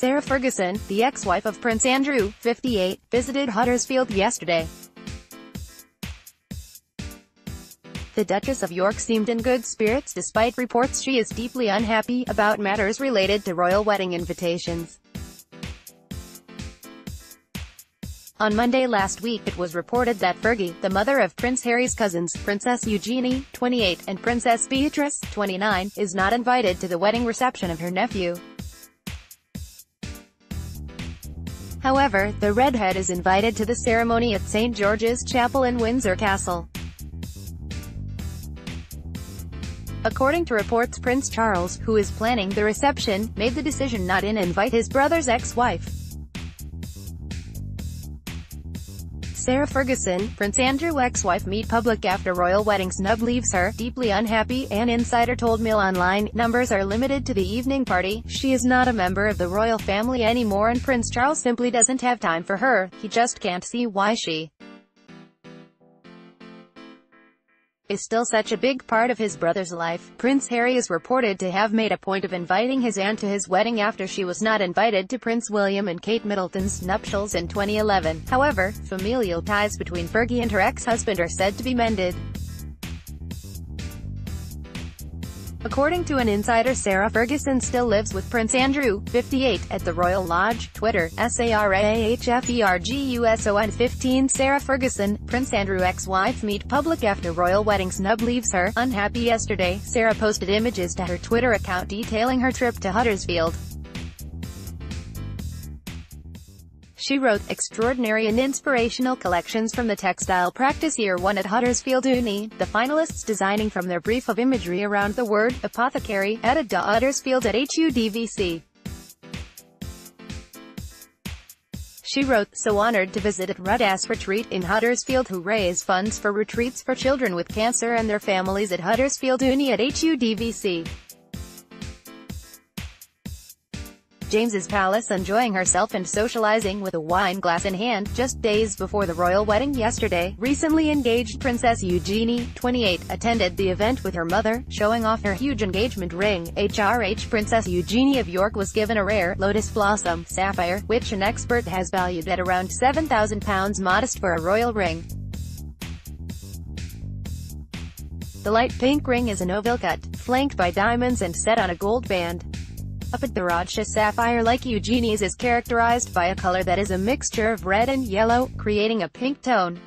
Sarah Ferguson, the ex-wife of Prince Andrew, 58, visited Huddersfield yesterday. The Duchess of York seemed in good spirits despite reports she is deeply unhappy about matters related to royal wedding invitations. On Monday last week it was reported that Fergie, the mother of Prince Harry's cousins, Princess Eugenie, 28, and Princess Beatrice, 29, is not invited to the wedding reception of her nephew. However, the redhead is invited to the ceremony at St. George's Chapel in Windsor Castle. According to reports Prince Charles, who is planning the reception, made the decision not to invite his brother's ex-wife. Sarah Ferguson, Prince Andrew's ex-wife meet public after royal wedding. Snub leaves her, deeply unhappy, an insider told Mail Online, numbers are limited to the evening party, she is not a member of the royal family anymore and Prince Charles simply doesn't have time for her, he just can't see why she is still such a big part of his brother's life. Prince Harry is reported to have made a point of inviting his aunt to his wedding after she was not invited to Prince William and Kate Middleton's nuptials in 2011. However, familial ties between Fergie and her ex-husband are said to be mended. According to an insider Sarah Ferguson still lives with Prince Andrew, 58, at the Royal Lodge, Twitter, S-A-R-A-H-F-E-R-G-U-S-O-N 15 Sarah Ferguson, Prince Andrew ex-wife meet public after royal wedding. Snub leaves her, unhappy yesterday, Sarah posted images to her Twitter account detailing her trip to Huddersfield. She wrote, extraordinary and inspirational collections from the Textile Practice Year 1 at Huddersfield Uni, the finalists designing from their brief of imagery around the word, apothecary, at a Huddersfield at HUDVC. She wrote, so honored to visit at Ruddi's Retreat in Huddersfield who raise funds for retreats for children with cancer and their families at Huddersfield Uni at HUDVC. James's palace enjoying herself and socializing with a wine glass in hand, just days before the royal wedding yesterday. Recently engaged Princess Eugenie, 28, attended the event with her mother, showing off her huge engagement ring. HRH Princess Eugenie of York was given a rare, lotus blossom, sapphire, which an expert has valued at around £7,000 modest for a royal ring. The light pink ring is an oval cut, flanked by diamonds and set on a gold band. Raja sapphire like Eugenie's is characterized by a color that is a mixture of red and yellow, creating a pink tone.